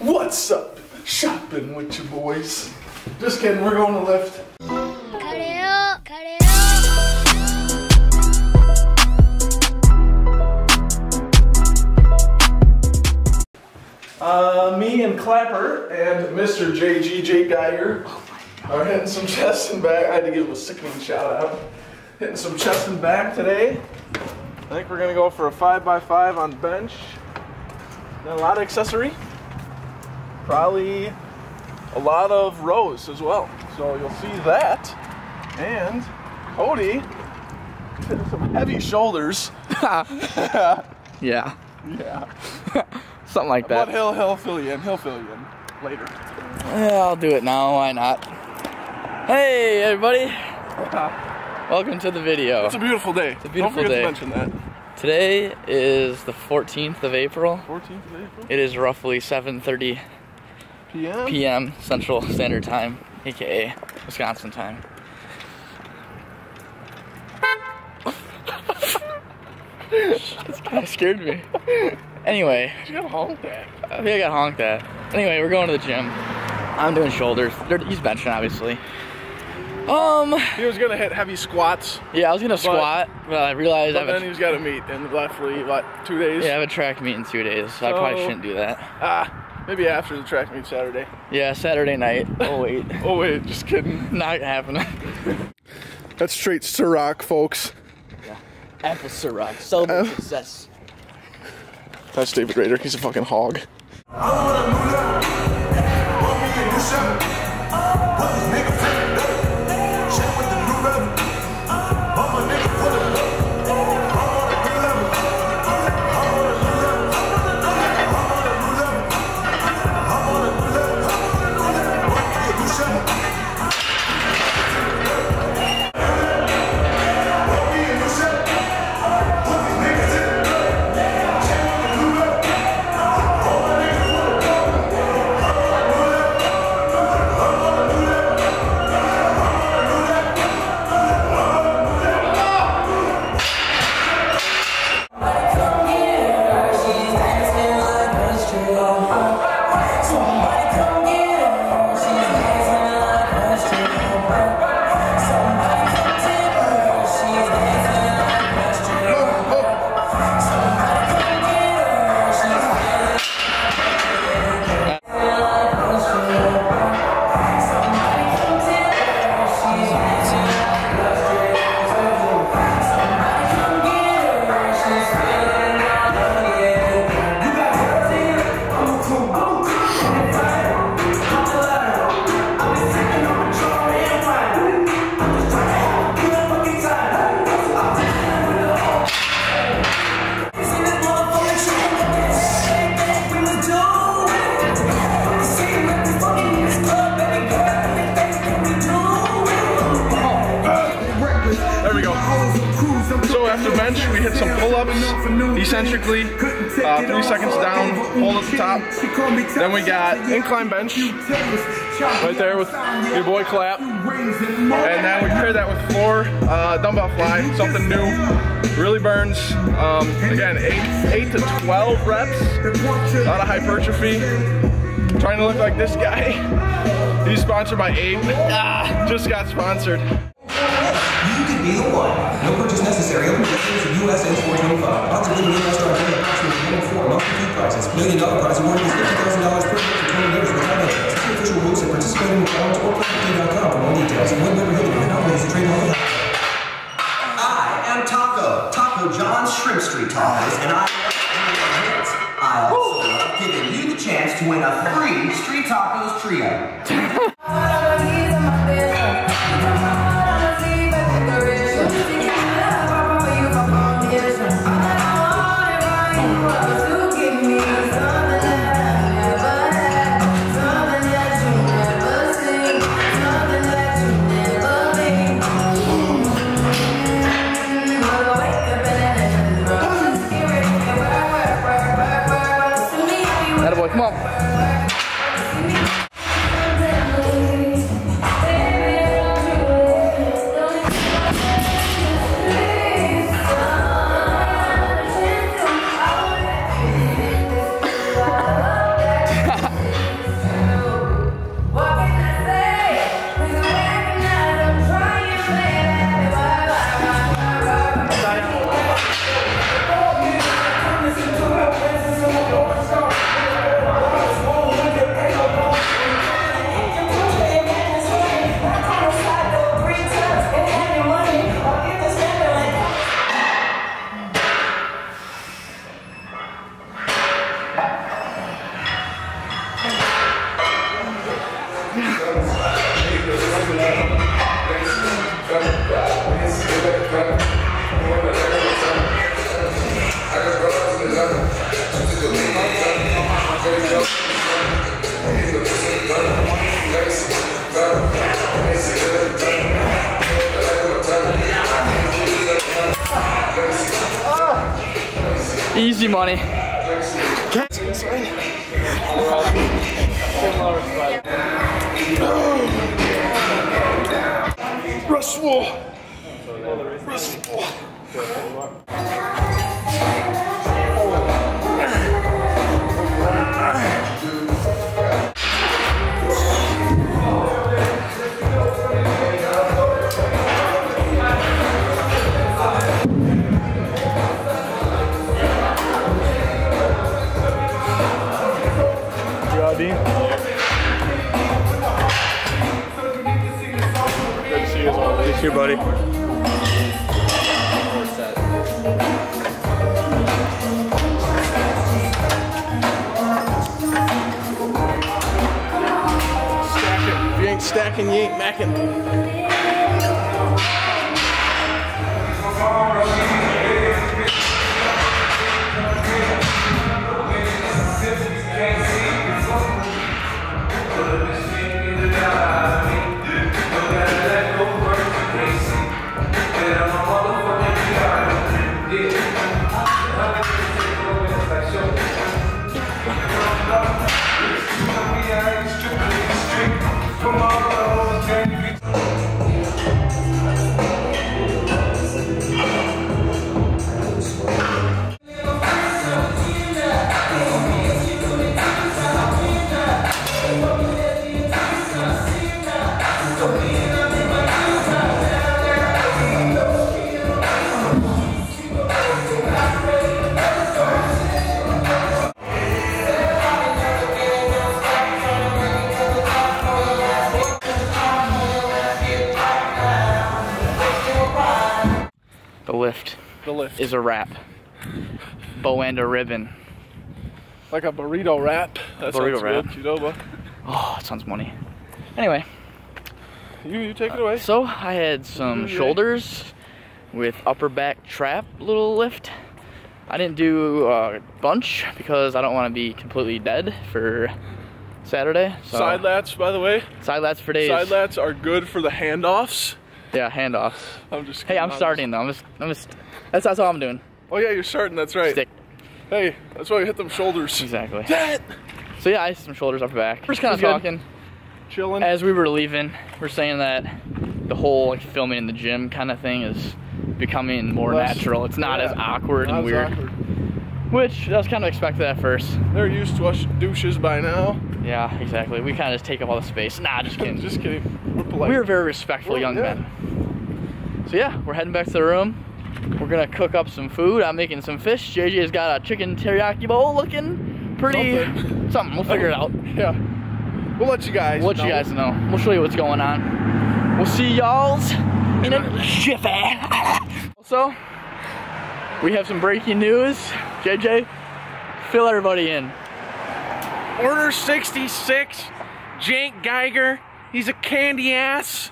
What's up? Shopping with your boys. Just kidding, we're going to lift. Uh, me and Clapper and Mr. JG Jake Geiger are hitting some chest and back. I had to give him a sickening shout out. Hitting some chest and back today. I think we're gonna go for a 5x5 five, 5 on bench. Not a lot of accessory. Probably a lot of rows as well. So you'll see that. And Cody some heavy shoulders. Yeah. Yeah. Something like that. But he'll he'll fill you in. He'll fill you in later. Yeah, I'll do it now. Why not? Hey, everybody. Welcome to the video. It's a beautiful day. It's a beautiful Don't forget day. to mention that. Today is the 14th of April. 14th of April. It is roughly 7:30 PM. p.m. Central Standard Time, aka Wisconsin time. this kind of scared me. Anyway, You got honked at. I think I got honked at. Anyway, we're going to the gym. I'm doing shoulders. They're- He's benching, obviously. Um, He was gonna hit heavy squats, yeah, I was gonna squat, but I realized I but then have, a, he's got to meet in roughly what two days. yeah, I have a track meet in two days, so I probably shouldn't do that. Ah, maybe after the track meet Saturday. Yeah, Saturday night. Oh wait, Oh wait, just kidding. not happening. That's straight Ciroc, folks. Yeah. Apple Ciroc, celebrate uh. success. That's David Rader. He's a fucking hog. Eccentrically, uh, three seconds down, hold at the top. Then we got incline bench, right there with your boy Clap. And then we pair that with floor uh, dumbbell fly, something new, really burns. Um, again, eight, eight to 12 reps, a lot of hypertrophy. Trying to look like this guy. He's sponsored by Ape. Ah, just got sponsored. One. No purchase necessary. Open restrictions of US and 425. Odds of winning in restaurant dinner approximately 1 4. Monthly food prices. Million dollar prize award is $50,000 per come on. Easy money. Russell. Russell. Yeah, Here, buddy. If you ain't stacking, you ain't macking. Is a wrap. Bow and a ribbon. Like a burrito wrap. That Burrito wrap. good. Qdoba. Oh, it sounds money. Anyway, You, you take it away. so I had some Yeah. shoulders with upper back trap little lift. I didn't do a bunch because I don't want to be completely dead for Saturday. So Side lats, by the way. side lats for days. Side lats are good for the handoffs. Yeah, handoffs. I'm just. Hey, I'm honest. starting though. I'm just, I'm just. That's that's all I'm doing. Oh yeah, you're starting. That's right. Stick. Hey, that's why you hit them shoulders. Exactly. That. So yeah, I had some shoulders upper back. We're just kind of Good. talking. Chilling. As we were leaving, we're saying that the whole like filming in the gym kind of thing is becoming more Less- natural. It's not yeah, as awkward not and as weird. awkward. Which I was kind of expected at first. They're used to us douches by now. Yeah, exactly. We kind of just take up all the space. Nah, just kidding. Just kidding. We're polite. We're very respectful We're- young yeah. men. So yeah, we're heading back to the room. We're gonna cook up some food. I'm making some fish. JJ's got a chicken teriyaki bowl looking pretty Something. something. We'll figure it out. Yeah. We'll let you guys. We'll let you know. guys know. We'll show you what's going on. We'll see y'all's in a jiffy. Also, we have some breaking news. JJ, fill everybody in. Order 66, Jake Geiger. He's a candy ass.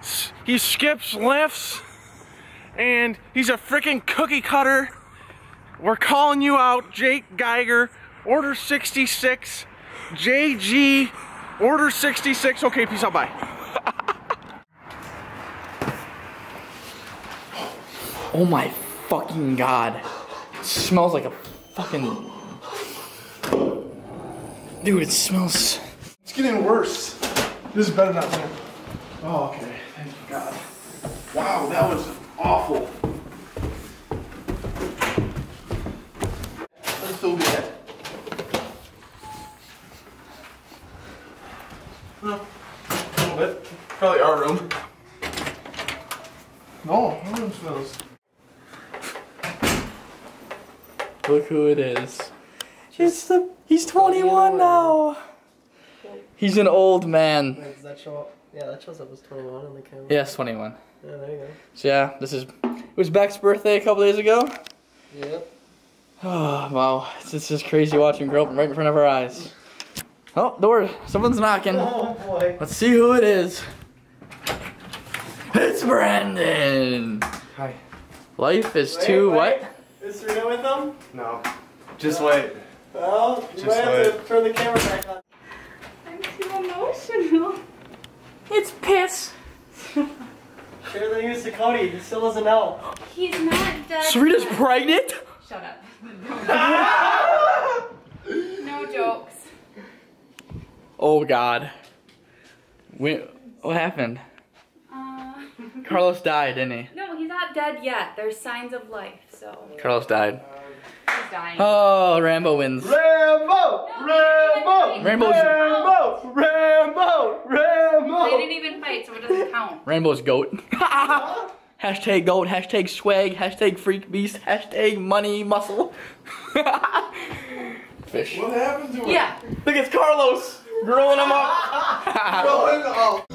S- He skips lifts. And he's a freaking cookie cutter. We're calling you out, Jake Geiger. Order 66, JG. Order 66. Okay, peace out. Bye. Oh my fucking god. It smells like a fucking. Dude, it smells. It's getting worse. This is better not me. Oh, okay. Thank God. Wow, that was awful. Doesn't feel bad. No, a little bit. Probably our room. No, our room smells. Look who it is. It's the. He's 21 now. He's an old man. Wait, does that show up? Yeah, that shows up as 21 on the camera. Yes, 21. Yeah, there you go. So yeah, this is. It was Beck's birthday a couple days ago. Yep. Oh, wow. It's, it's just crazy watching him grow up right in front of our eyes. Oh, door. Someone's knocking. Oh boy. Let's see who it is. It's Brandon. Hi. Life is Wait, too wait. what? Is Serena with them? No. Just wait. Well, you Just might have to turn the camera back on. I'm too emotional. It's piss. Share the news to Cody. He still doesn't know. He's not dead. Sarita's pregnant? Shut up. no jokes. Oh God. We, what happened? Uh, Carlos died, didn't he? no, he's not dead yet. There's signs of life, so Carlos died. He's dying. Oh, Rambo wins. Rambo! Rambo! Rainbow's Rambo! Rambo! They Rambo! didn't even fight, so it doesn't count. Rainbow's goat. hashtag goat, hashtag swag, hashtag freak beast, hashtag money muscle. Fish. What happened to him? Yeah. Look, it's Carlos growing him up. Going off.